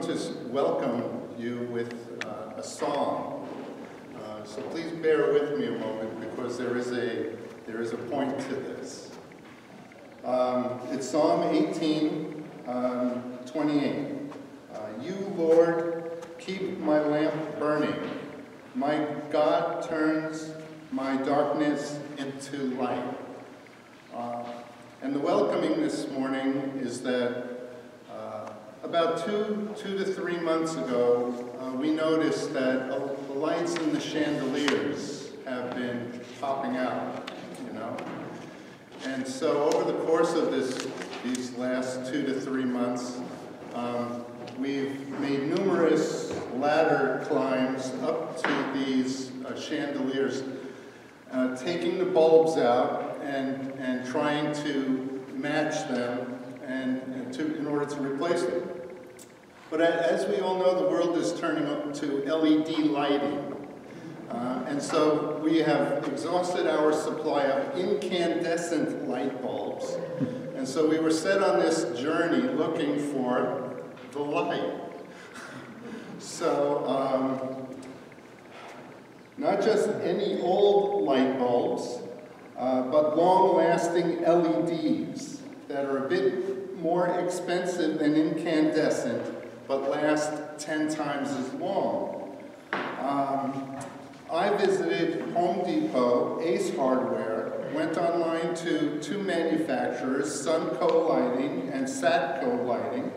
going to welcome you with uh, a song. Uh, So please bear with me a moment because there is a, there is a point to this. Um, It's Psalm 18, um, 28. Uh, You, Lord, keep my lamp burning. My God turns my darkness into light. Uh, And the welcoming this morning is that about two, two to three months ago, uh, we noticed that the lights in the chandeliers have been popping out, you know? And so over the course of this, these last two to three months, um, we've made numerous ladder climbs up to these uh, chandeliers, uh, taking the bulbs out and, and trying to match them and, and to, in order to replace them. But as we all know, the world is turning up to LED lighting. Uh, And so we have exhausted our supply of incandescent light bulbs. And so we were set on this journey looking for the light. So, um, not just any old light bulbs, uh, but long-lasting LEDs that are a bit more expensive than incandescent, but last 10 times as long. Um, I visited Home Depot, Ace Hardware, went online to two manufacturers, Sunco Lighting and Satco Lighting.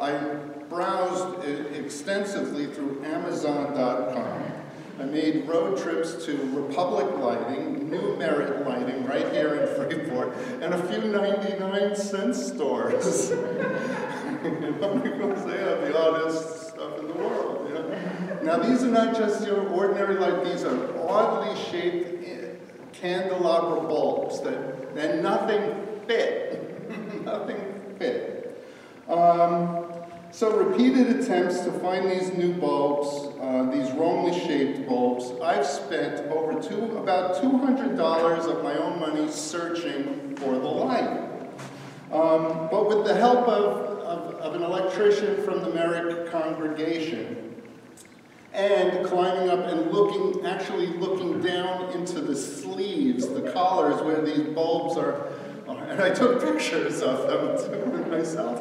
I browsed extensively through Amazon.com. I made road trips to Republic Lighting, New Merit Lighting, right here in Freeport, and a few 99 cent stores. you know, because they have the oddest stuff in the world, you know. Now, these are not just your ordinary light, these are oddly shaped eh, candelabra bulbs that, that nothing fit. nothing fit. Um, so repeated attempts to find these new bulbs, uh, these wrongly shaped bulbs, I've spent over two, about $200 of my own money searching for the light. Um, but with the help of, of, of an electrician from the Merrick congregation, and climbing up and looking, actually looking down into the sleeves, the collars where these bulbs are, and I took pictures of them with my.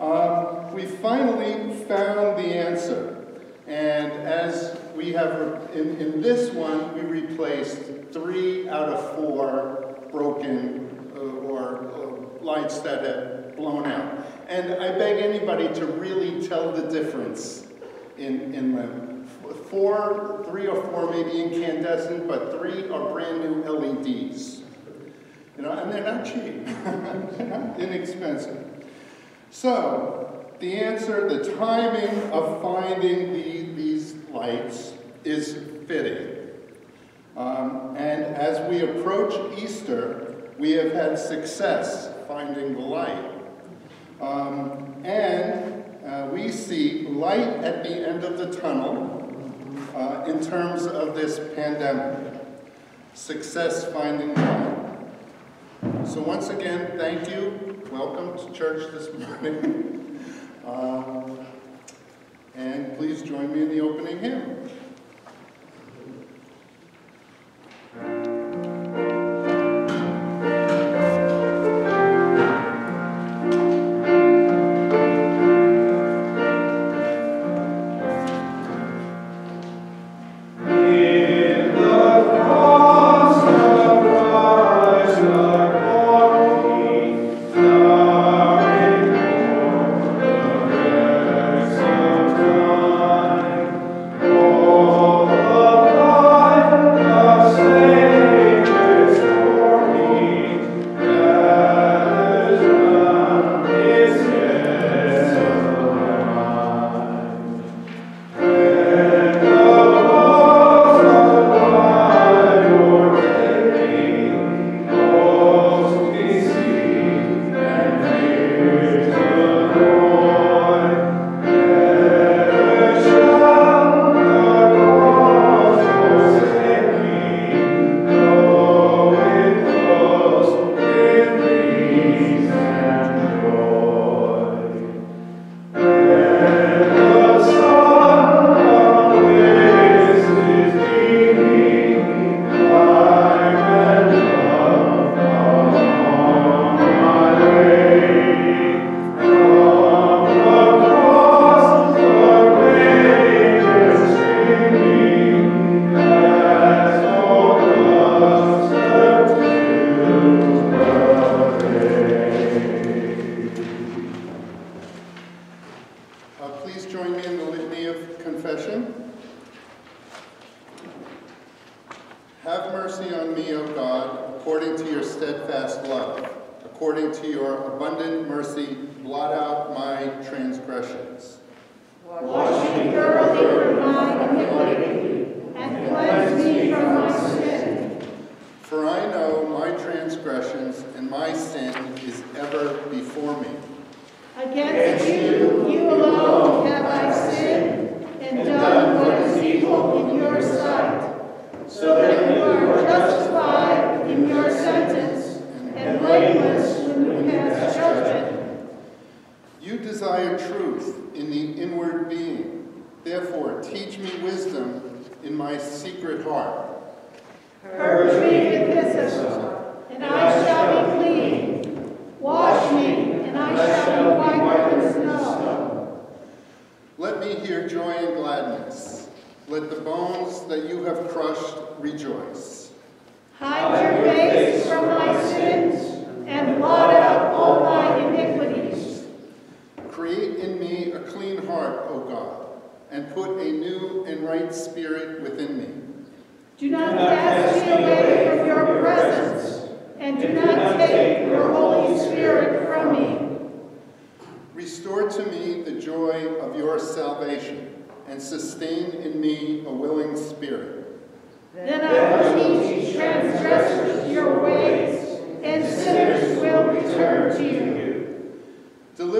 Um, we finally found the answer. And as we have, in, in this one, we replaced three out of four broken uh, or uh, lights that had blown out. And I beg anybody to really tell the difference in, in them. Four, three or four may be incandescent, but three are brand new LEDs. You know, and they're not cheap, they're not inexpensive. So, the answer, the timing of finding the, these lights is fitting. Um, and as we approach Easter, we have had success finding the light. Um, and uh, we see light at the end of the tunnel uh, in terms of this pandemic. Success finding light. So once again, thank you. Welcome to church this morning. Um, and please join me in the opening hymn.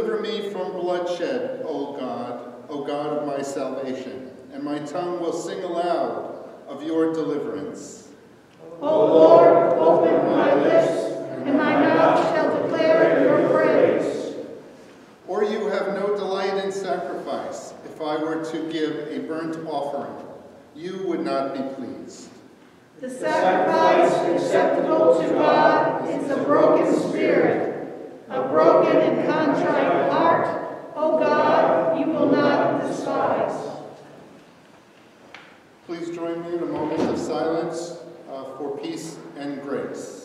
Deliver me from bloodshed, O God, O God of my salvation, and my tongue will sing aloud of your deliverance. O Lord, open my lips, and my mouth shall declare your praise. Or you have no delight in sacrifice. If I were to give a burnt offering, you would not be pleased. The sacrifice acceptable to God is a broken spirit, a broken and contrite heart, O God, you will not despise. Please join me in a moment of silence uh, for peace and grace.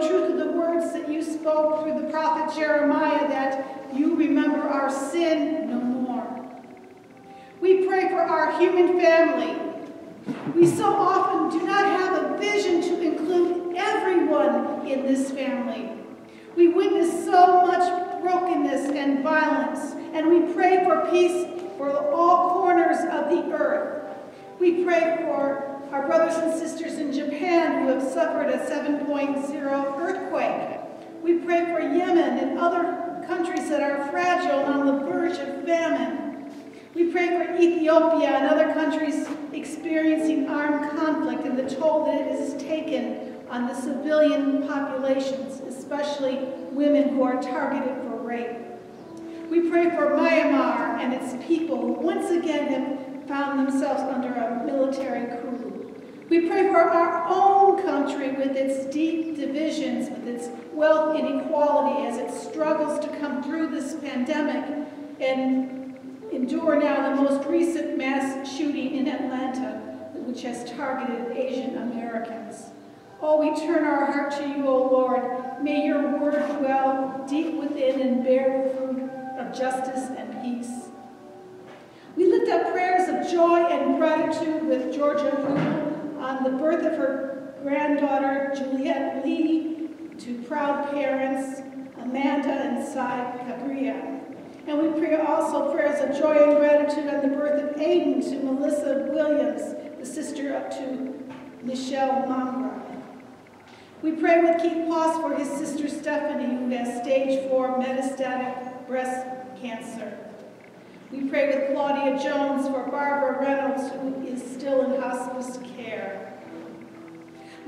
Truth of the words that you spoke through the prophet Jeremiah that you remember our sin no more. We pray for our human family. We so often do not have a vision to include everyone in this family. We witness so much brokenness and violence, and we pray for peace for all corners of the earth. We pray for our brothers and sisters in Japan who have suffered a 7.0 earthquake. We pray for Yemen and other countries that are fragile and on the verge of famine. We pray for Ethiopia and other countries experiencing armed conflict and the toll that it has taken on the civilian populations, especially women who are targeted for rape. We pray for Myanmar and its people who once again have found themselves under a military coup. We pray for our own country with its deep divisions, with its wealth inequality as it struggles to come through this pandemic and endure now the most recent mass shooting in Atlanta, which has targeted Asian Americans. Oh, we turn our heart to you, O Lord. May your word dwell deep within and bear fruit of justice and peace. We lift up prayers of joy and gratitude with Georgia Hu on the birth of her granddaughter, Juliette Lee, to proud parents, Amanda and Cy Cabria. And we pray also prayers of joy and gratitude on the birth of Aiden to Melissa Williams, the sister of to Michelle Mangra. We pray with Keith Poss for his sister Stephanie, who has stage four metastatic breast cancer. We pray with Claudia Jones for Barbara Reynolds, who is still in hospice care.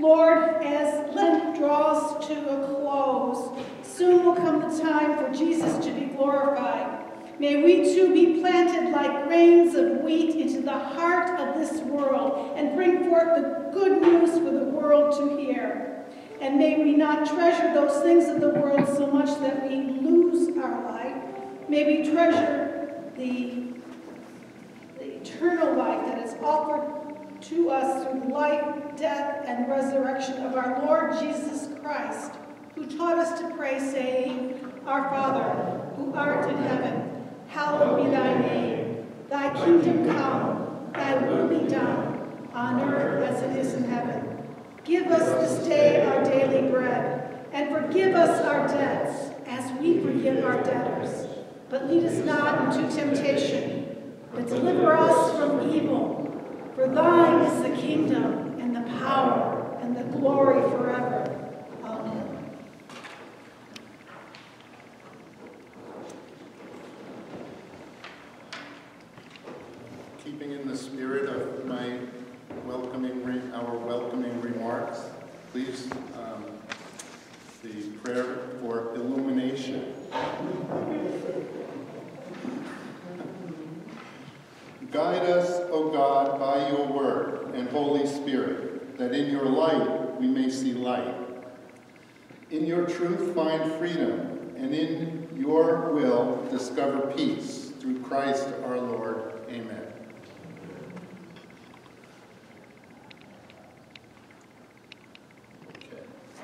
Lord, as Lent draws to a close, soon will come the time for Jesus to be glorified. May we too be planted like grains of wheat into the heart of this world and bring forth the good news for the world to hear. And may we not treasure those things of the world so much that we lose our life. May we treasure the, the eternal life that is offered to us through life, death, and resurrection of our Lord Jesus Christ, who taught us to pray, saying, Our Father, who art in heaven, hallowed be thy name. Thy kingdom come, thy will be done, on earth as it is in heaven. Give us this day our daily bread, and forgive us our debts, as we forgive our debtors. But lead us not into temptation, but deliver us from evil. For thine is the kingdom, and the power, and the glory forever. Amen. Keeping in the spirit of my welcoming, our welcoming remarks, please, um, the prayer for illumination. Guide us, O God, by your word and Holy Spirit, that in your light we may see light. In your truth find freedom, and in your will discover peace. Through Christ our Lord. Amen.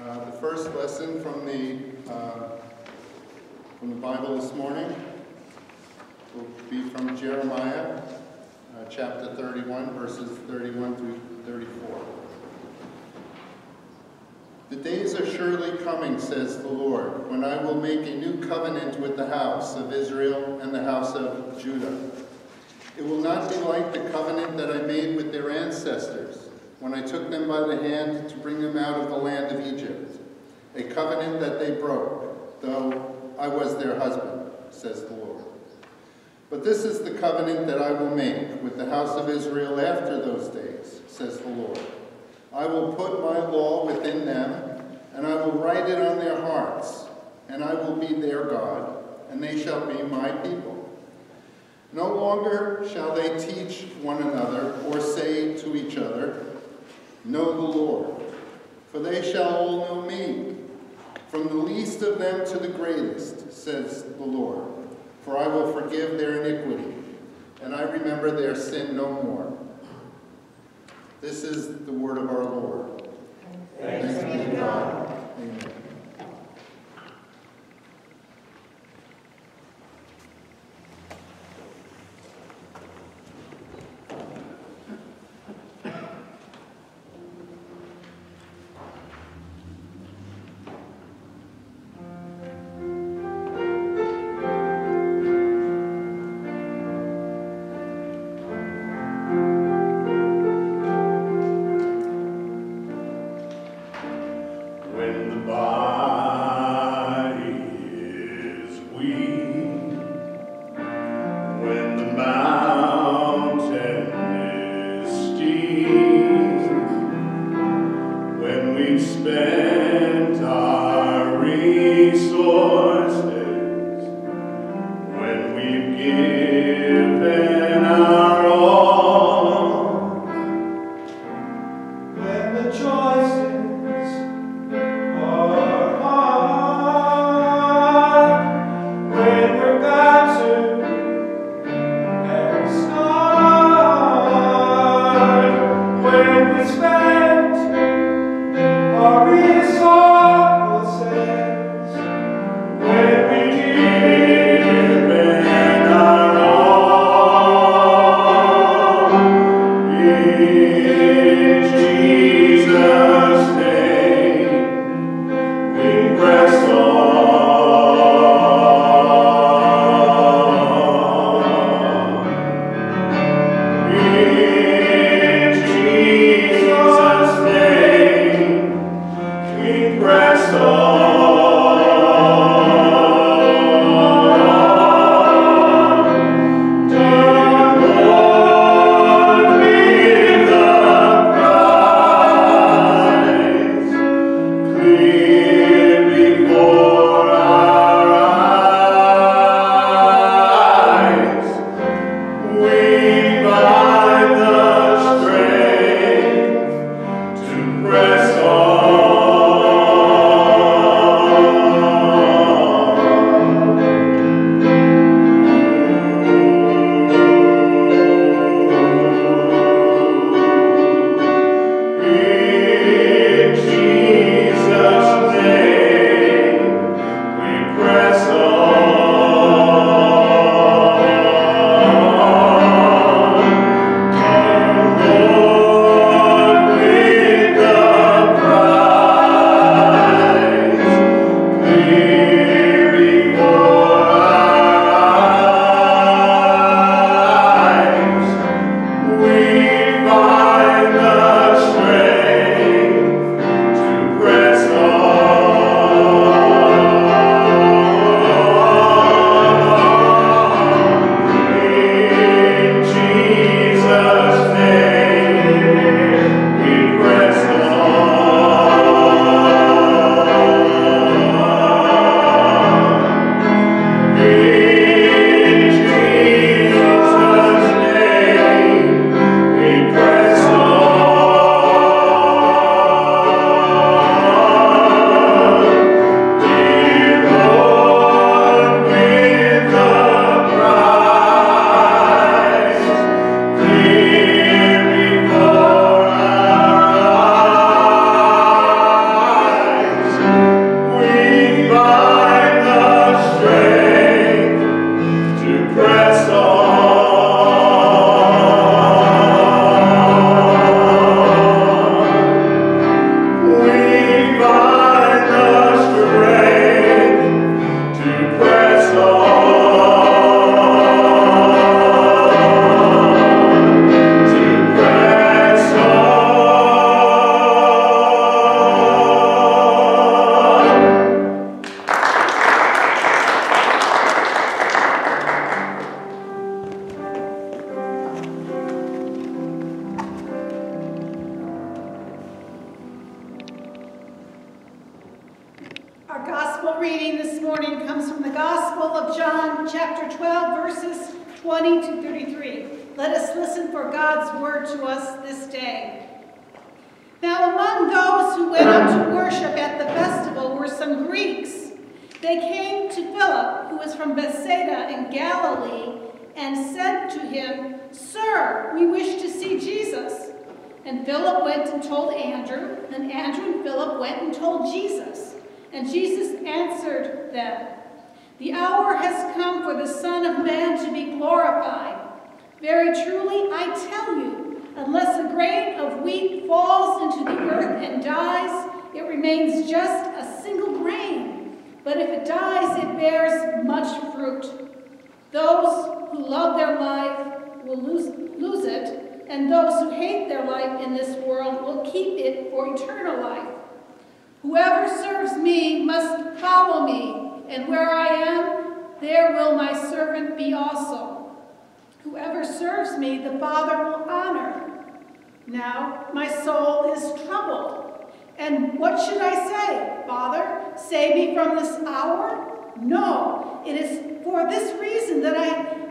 Uh, the first lesson from the, uh, from the Bible this morning will be from Jeremiah, chapter 31, verses 31 through 34. The days are surely coming, says the Lord, when I will make a new covenant with the house of Israel and the house of Judah. It will not be like the covenant that I made with their ancestors when I took them by the hand to bring them out of the land of Egypt, a covenant that they broke, though I was their husband, says the Lord. But this is the covenant that I will make with the house of Israel after those days, says the Lord. I will put my law within them, and I will write it on their hearts, and I will be their God, and they shall be my people. No longer shall they teach one another or say to each other, Know the Lord, for they shall all know me, from the least of them to the greatest, says the Lord. For I will forgive their iniquity, and I remember their sin no more. This is the word of our Lord. Thanks be to God. Me, and where I am, there will my servant be also. Whoever serves me, the Father will honor. Now my soul is troubled. And what should I say? Father, save me from this hour? No, it is for this reason that I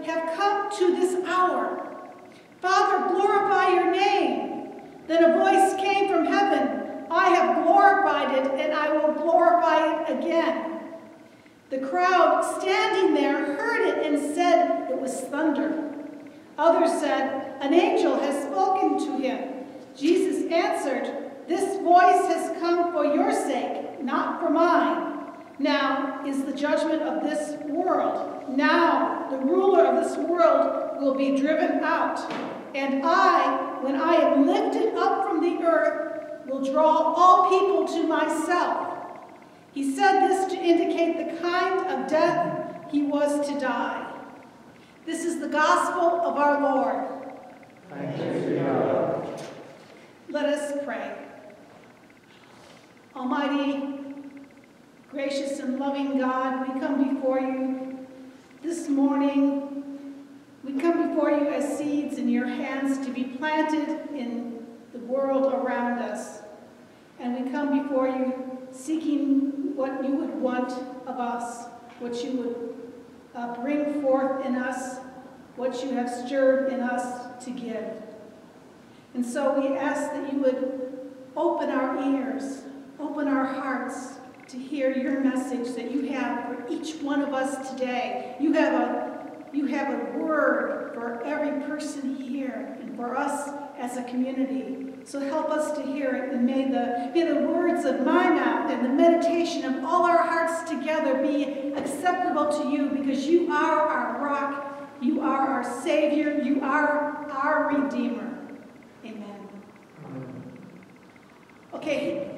have come to this hour. Father, glorify your name. Then a voice came from heaven. I have glorified it, and I will glorify it again. The crowd standing there heard it and said it was thunder. Others said, An angel has spoken to him. Jesus answered, This voice has come for your sake, not for mine. Now is the judgment of this world. Now the ruler of this world will be driven out. And I, when I am lifted up from the earth, will draw all people to myself. He said this to indicate the kind of death he was to die. This is the gospel of our Lord. Let us pray. Almighty, gracious, and loving God, we come before you this morning. We come before you as seeds in your hands to be planted in the world around us. And we come before you seeking what you would want of us, what you would uh, bring forth in us, what you have stirred in us to give. And so we ask that you would open our ears, open our hearts to hear your message that you have for each one of us today. You have a you have a word for every person here and for us as a community. So help us to hear it and may the, may the words of my mouth and the meditation of all our hearts together be acceptable to you because you are our rock, you are our Savior, you are our Redeemer. Amen. Okay,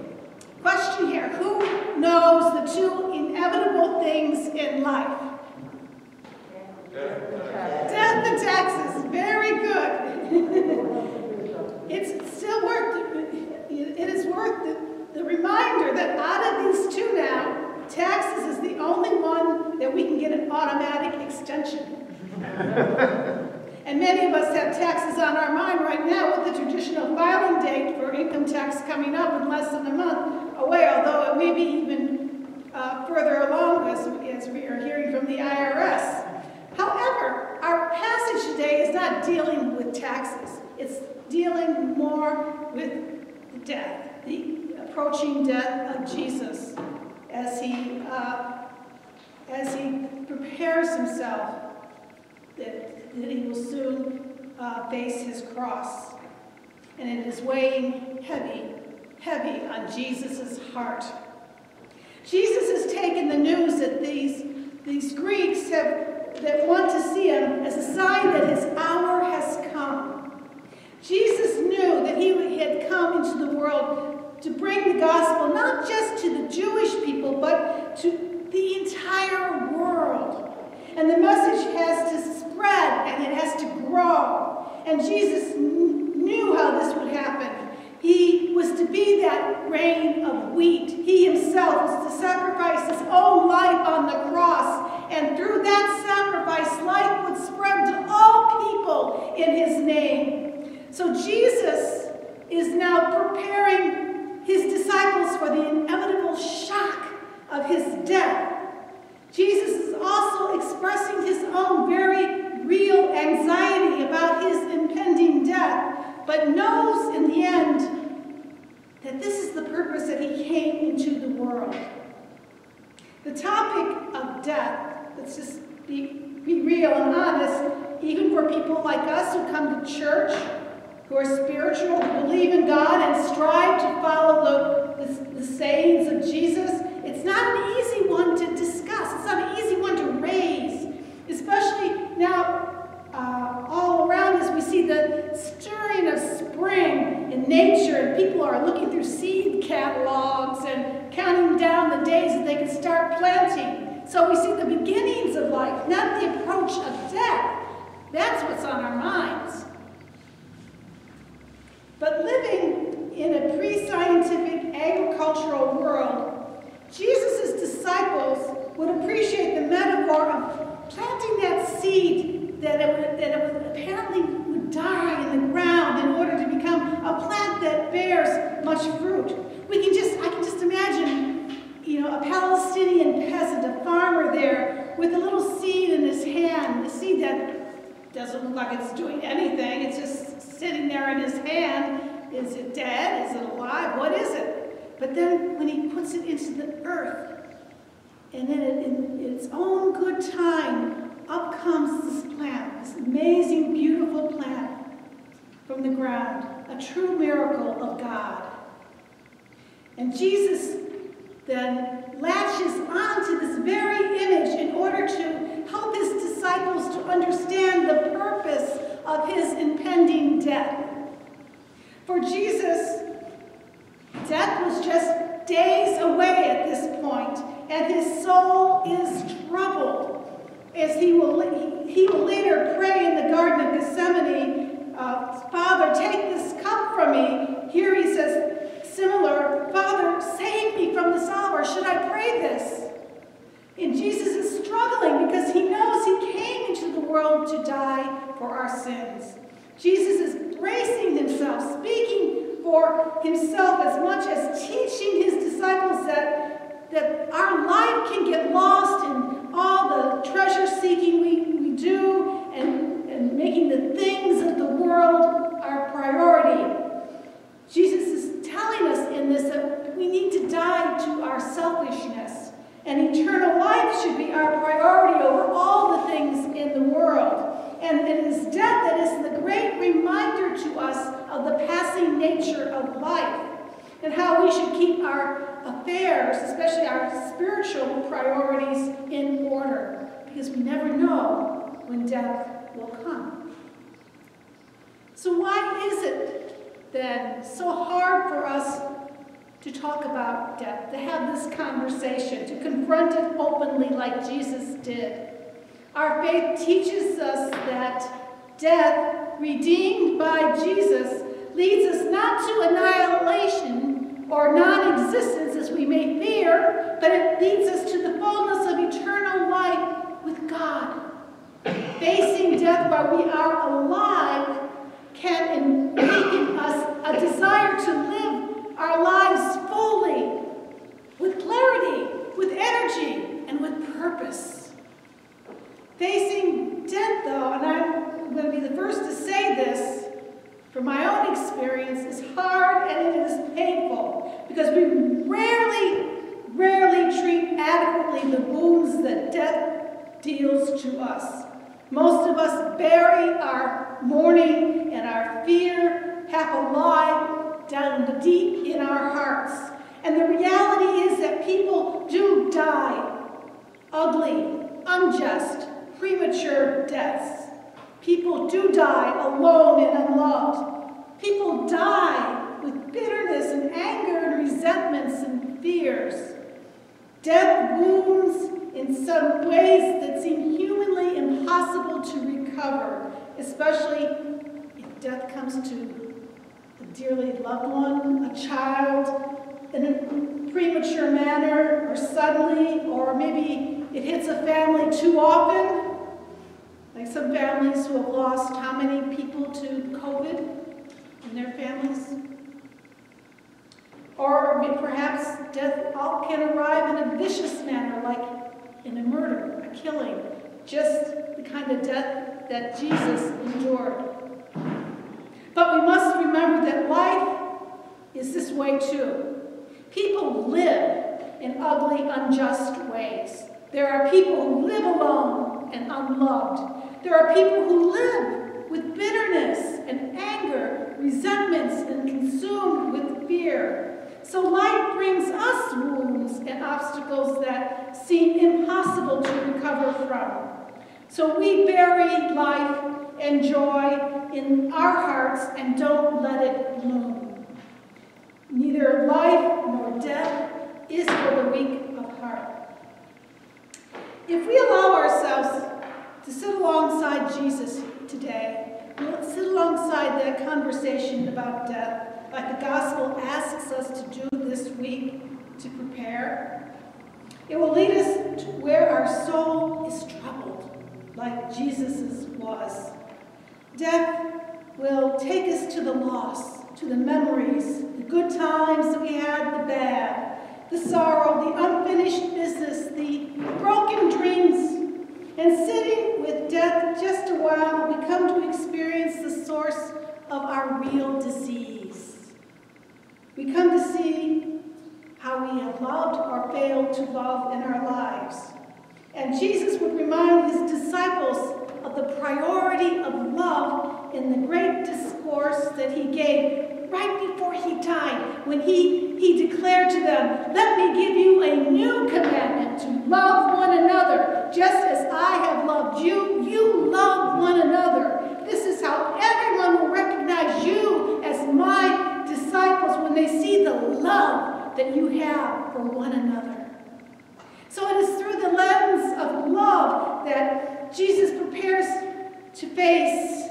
question here. Who knows the two inevitable things in life? Death and taxes. Very good. it's still worth it. It is worth the, the reminder that out of these two now, taxes is the only one that we can get an automatic extension. and many of us have taxes on our mind right now with the traditional filing date for income tax coming up in less than a month away, although it may be even uh, further along as, as we are hearing from the IRS. However, our passage today is not dealing with taxes. It's dealing more with death, the approaching death of Jesus as he, uh, as he prepares himself that, that he will soon uh, face his cross. And it is weighing heavy, heavy on Jesus' heart. Jesus has taken the news that these, these Greeks have that want to see him as a sign that his hour has come. Jesus knew that he had come into the world to bring the gospel not just to the Jewish people, but to the entire world. And the message has to spread and it has to grow. And Jesus then when he puts it into the earth, and then in its own good time, up comes this plant, this amazing, beautiful plant from the ground, a true miracle of God. And Jesus then latches onto this very image in order to help his disciples to understand the purpose of his impending death. For Jesus, death was just days away at this point, and his soul is troubled. As he will, he will later pray in the Garden of Gethsemane, uh, Father, take this cup from me. Here he says, similar, Father, save me from this hour. Should I pray this? And Jesus is struggling because he knows he came into the world to die for our sins. Jesus is bracing himself, speaking for himself as much as teaching his disciples that, that our life can get lost in all the treasure seeking we, we do and, and making the things of the world our priority. Jesus is telling us in this that we need to die to our selfishness, and eternal life should be our priority over all the things in the world. And it is death that is the great reminder to us of the passing nature of life and how we should keep our affairs, especially our spiritual priorities, in order because we never know when death will come. So, why is it then so hard for us to talk about death, to have this conversation, to confront it openly like Jesus did? Our faith teaches us that death, redeemed by Jesus, leads us not to annihilation or non existence as we may fear, but it leads us to the fullness of eternal life with God. Facing death while we are alive can awaken us a desire to live our lives fully, with clarity, with energy, and with purpose. Facing death, though, and I'm going to be the first to say this, from my own experience, is hard and it is painful because we rarely, rarely treat adequately the wounds that death deals to us. Most of us bury our mourning and our fear half alive down deep in our hearts. And the reality is that people do die ugly, unjust, premature deaths. People do die alone and unloved. People die with bitterness and anger and resentments and fears. Death wounds in some ways that seem humanly impossible to recover, especially if death comes to a dearly loved one, a child, in a premature manner, or suddenly, or maybe it hits a family too often. Like some families who have lost how many people to COVID in their families? Or perhaps death can arrive in a vicious manner, like in a murder, a killing, just the kind of death that Jesus endured. But we must remember that life is this way too. People live in ugly, unjust ways. There are people who live alone and unloved. There are people who live with bitterness and anger, resentments, and consumed with fear. So life brings us wounds and obstacles that seem impossible to recover from. So we bury life and joy in our hearts and don't let it bloom. Neither life nor death is for the weak of heart. If we allow ourselves to sit alongside Jesus today, sit alongside that conversation about death, like the gospel asks us to do this week to prepare, it will lead us to where our soul is troubled, like Jesus's was. Death will take us to the loss, to the memories, the good times that we had, the bad, the sorrow, the unfinished business, the broken dreams. And sitting with death just a while, we come to experience the source of our real disease. We come to see how we have loved or failed to love in our lives. And Jesus would remind his disciples of the priority of love in the great discourse that he gave right before he died, when he, he declared to them, Let me give you a new commandment to love one another. Just as I have loved you, you love one another. This is how everyone will recognize you as my disciples when they see the love that you have for one another. So it is through the lens of love that Jesus prepares to face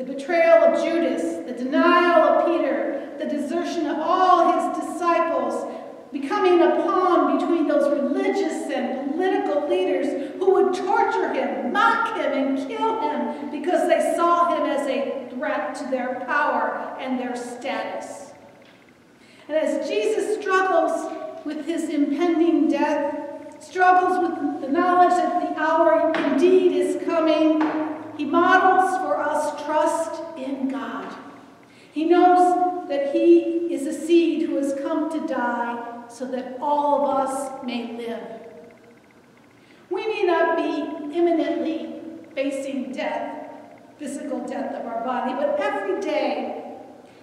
the betrayal of Judas, the denial of Peter, the desertion of all his disciples, becoming a pawn between those religious and political leaders who would torture him, mock him, and kill him because they saw him as a threat to their power and their status. And as Jesus struggles with his impending death, struggles with the knowledge that the hour indeed is coming, he models for us trust in God. He knows that he is a seed who has come to die so that all of us may live. We may not be imminently facing death, physical death of our body, but every day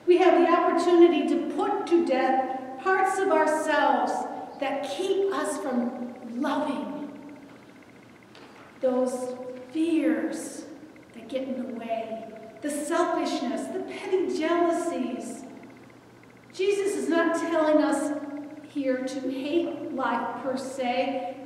we have the opportunity to put to death parts of ourselves that keep us from loving those fears get in the way, the selfishness, the petty jealousies. Jesus is not telling us here to hate life per se,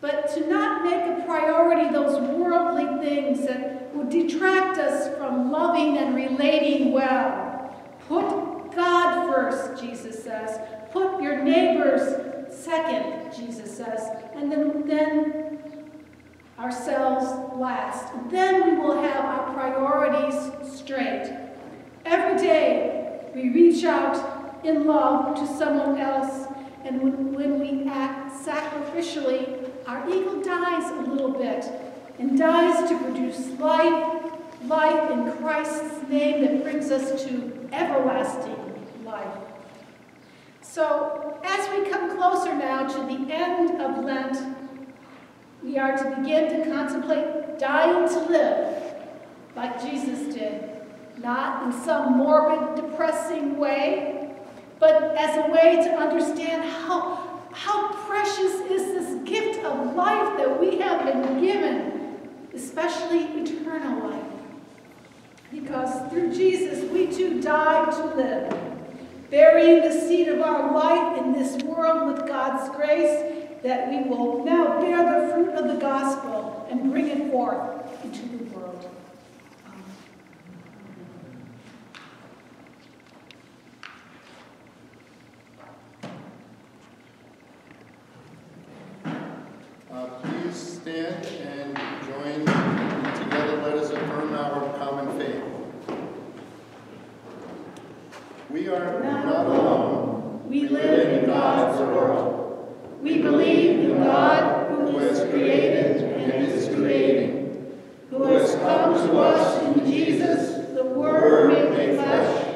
but to not make a priority those worldly things that would detract us from loving and relating well. Put God first, Jesus says. Put your neighbors second, Jesus says. And then, then ourselves last. Then we will have our priorities straight. Every day we reach out in love to someone else, and when, when we act sacrificially, our ego dies a little bit and dies to produce life, life in Christ's name that brings us to everlasting life. So, as we come closer now to the end of Lent, we are to begin to contemplate dying to live like Jesus did, not in some morbid, depressing way, but as a way to understand how, how precious is this gift of life that we have been given, especially eternal life. Because through Jesus, we too die to live, burying the seed of our life in this world with God's grace, that we will now bear the fruit of the gospel and bring it forth into the world. Uh, Please stand and join together. Let us affirm our common faith. We are not alone. We live in God's world. We believe in God who is created and is creating, who has come to us in Jesus, the Word made flesh,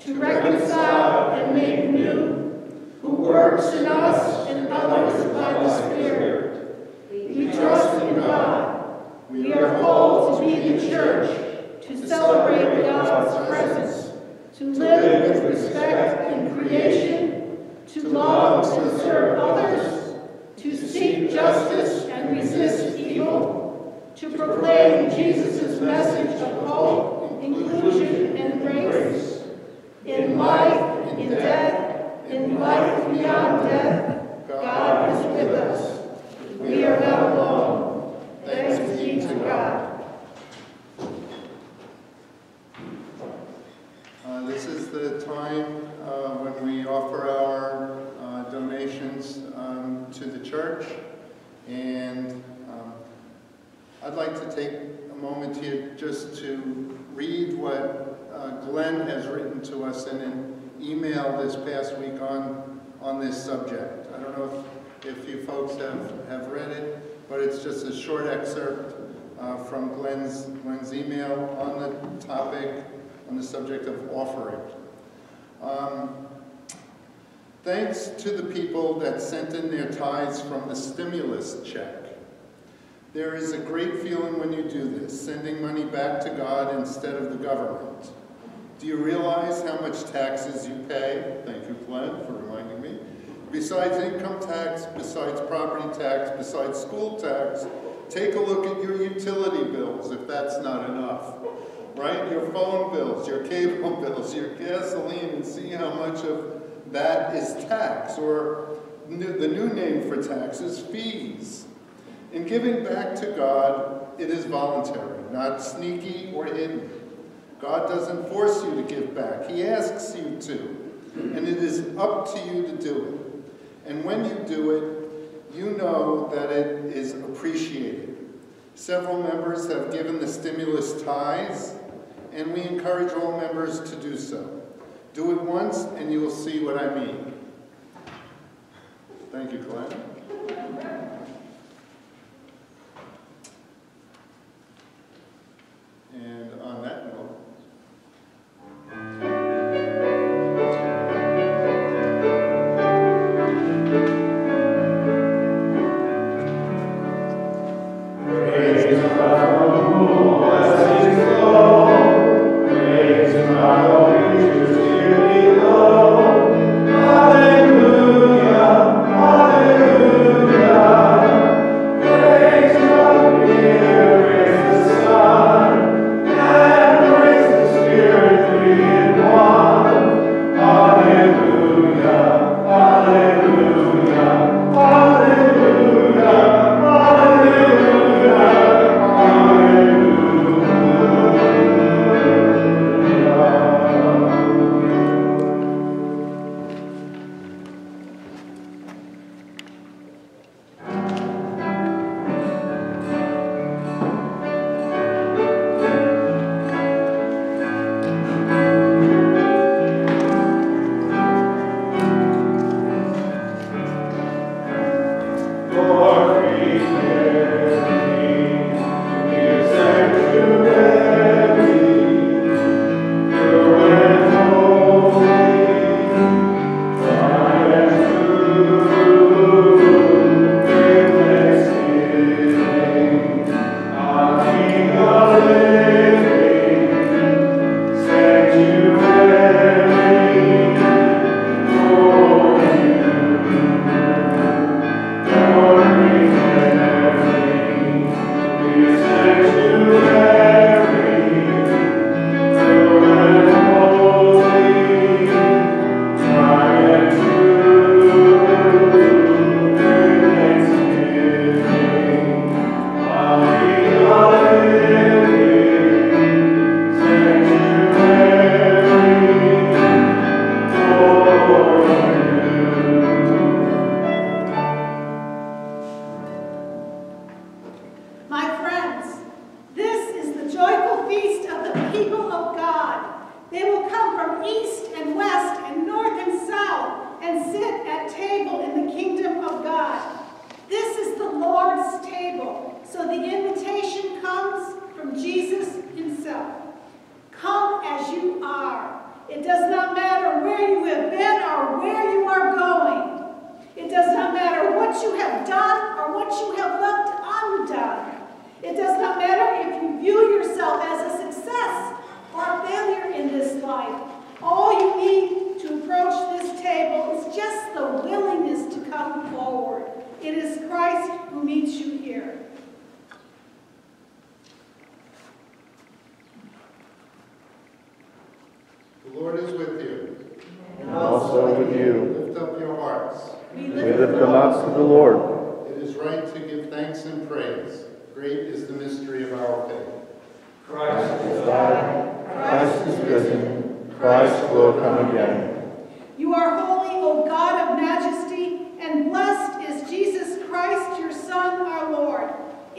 to reconcile and make new, who works in us and others by the Spirit. We trust in God. We are called to be the church, to celebrate God's presence, to live with respect in creation, to love and serve others, to seek justice and resist evil, to proclaim Jesus' message of hope, inclusion, and grace. In life, in death, in life beyond death, God is with us. We are not alone. Thanks be to God. Uh, This is the time uh, when we offer our uh, donations um, to the church. And um, I'd like to take a moment here just to read what uh, Glenn has written to us in an email this past week on, on this subject. I don't know if, if you folks have, have read it, but it's just a short excerpt uh, from Glenn's, Glenn's email on the topic, on the subject of offering. Um, Thanks to the people that sent in their tithes from the stimulus check. There is a great feeling when you do this, sending money back to God instead of the government. Do you realize how much taxes you pay? Thank you, Glenn, for reminding me. Besides income tax, besides property tax, besides school tax, take a look at your utility bills if that's not enough. Right? Your phone bills, your cable bills, your gasoline, and see how much of that is tax, or the new name for tax is fees. In giving back to God, it is voluntary, not sneaky or hidden. God doesn't force you to give back, He asks you to, and it is up to you to do it. And when you do it, you know that it is appreciated. Several members have given the stimulus tithes, and we encourage all members to do so. Do it once, and you will see what I mean. Thank you, Glenn.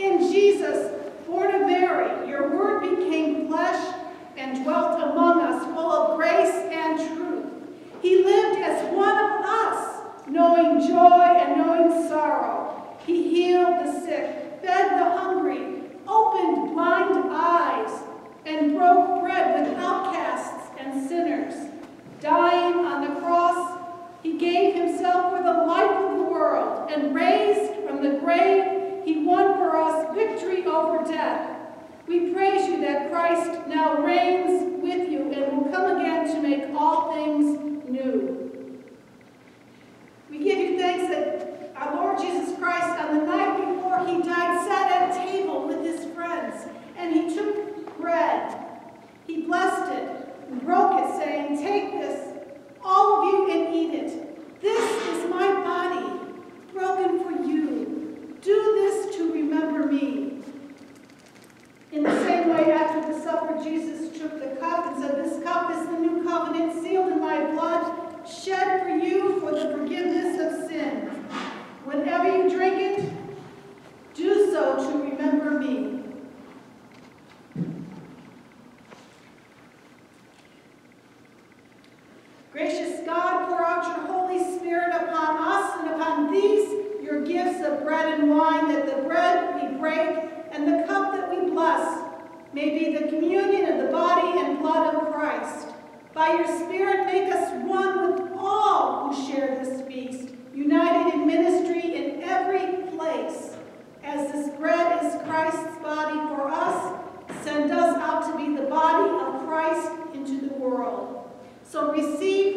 In Jesus, born of Mary, your word became flesh and dwelt among us, full of grace and truth. He lived as one of us, knowing joy and knowing sorrow. He healed the sick, fed the hungry, opened blind eyes, and broke bread with outcasts and sinners. Dying on the cross, he gave himself for the life of the world, and raised from the grave, he won for us victory over death. We praise you that Christ now reigns with you and will come again to make all things new. We give you thanks that our Lord Jesus Christ, on the night before he died, sat at a table with his friends, and he took bread. He blessed it and broke it, saying, Take this, all of you, and eat it. This is my body, broken for you. Do this to remember me. In the same way, after the supper, Jesus took the cup and said, This cup is the new covenant sealed in my blood, shed for you for the forgiveness of sins. Whenever you drink it, do so to remember me. Gracious God, pour out your Holy Spirit upon us and upon these, your gifts of bread and wine, that the bread we break and the cup that we bless may be the communion of the body and blood of Christ. By your Spirit, make us one with all who share this feast, united in ministry in every place. As this bread is Christ's body for us, send us out to be the body of Christ into the world. So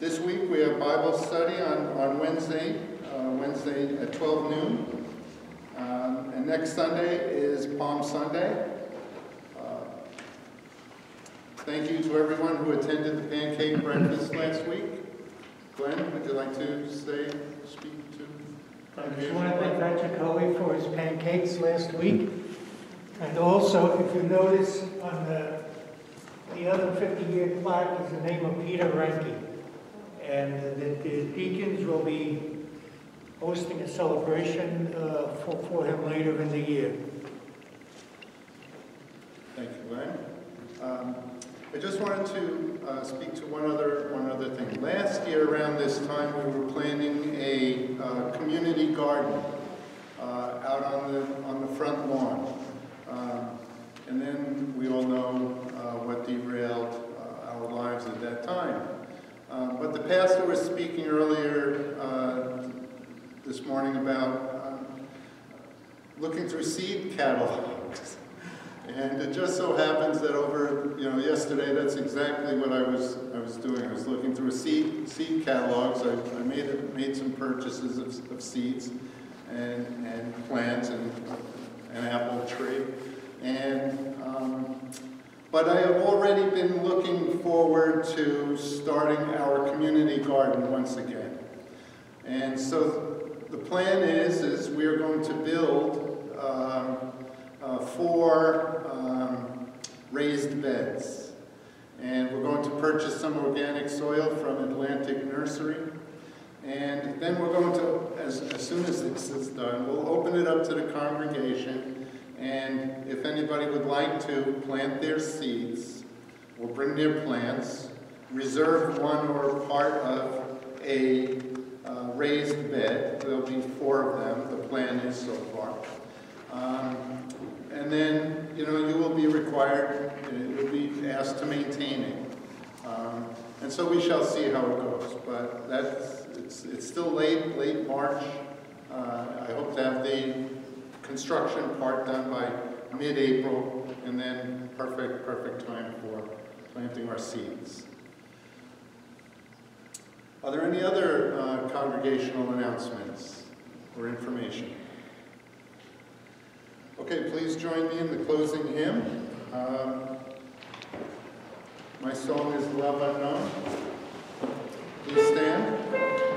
This week, we have Bible study on, on Wednesday, uh, Wednesday at 12 noon. Um, And next Sunday is Palm Sunday. Uh, Thank you to everyone who attended the pancake breakfast last week. Glenn, would you like to say, speak to? I just want to thank Patrick Coley for his pancakes last week. And also, if you notice on the, the other 50-year plaque is the name of Peter Renke. And the the deacons will be hosting a celebration uh, for, for him later in the year. Thank you, Glenn. Um, I just wanted to uh, speak to one other, one other thing. Last year around this time, we were planning a uh, community garden uh, out on the, on the front lawn. Um, And then we all know uh, what derailed uh, our lives at that time. Um, But the pastor was speaking earlier uh, this morning about um, looking through seed catalogs. And it just so happens that over, you know, yesterday, that's exactly what I was, I was doing. I was looking through seed, seed catalogs. I, I made, made some purchases of, of seeds and, and plants and an apple tree. And, um, but I have already been looking forward to starting our community garden once again. And so the plan is, is we are going to build um, uh, four um, raised beds. And we're going to purchase some organic soil from Atlantic Nursery. And then we're going to, as, as soon as this is done, we'll open it up to the congregation. And if anybody would like to plant their seeds, we'll bring their plants, reserve one or part of a uh, raised bed. There'll be four of them, the plan is so far. Um, And then, you know, you will be required, you will be asked to maintain it. Um, And so we shall see how it goes, but that's, it's, it's still late, late March. Uh, I hope to have the construction part done by mid-April, and then perfect, perfect time for planting our seeds. Are there any other uh, congregational announcements or information? Okay, please join me in the closing hymn. Um, My song is Love Unknown. Please stand.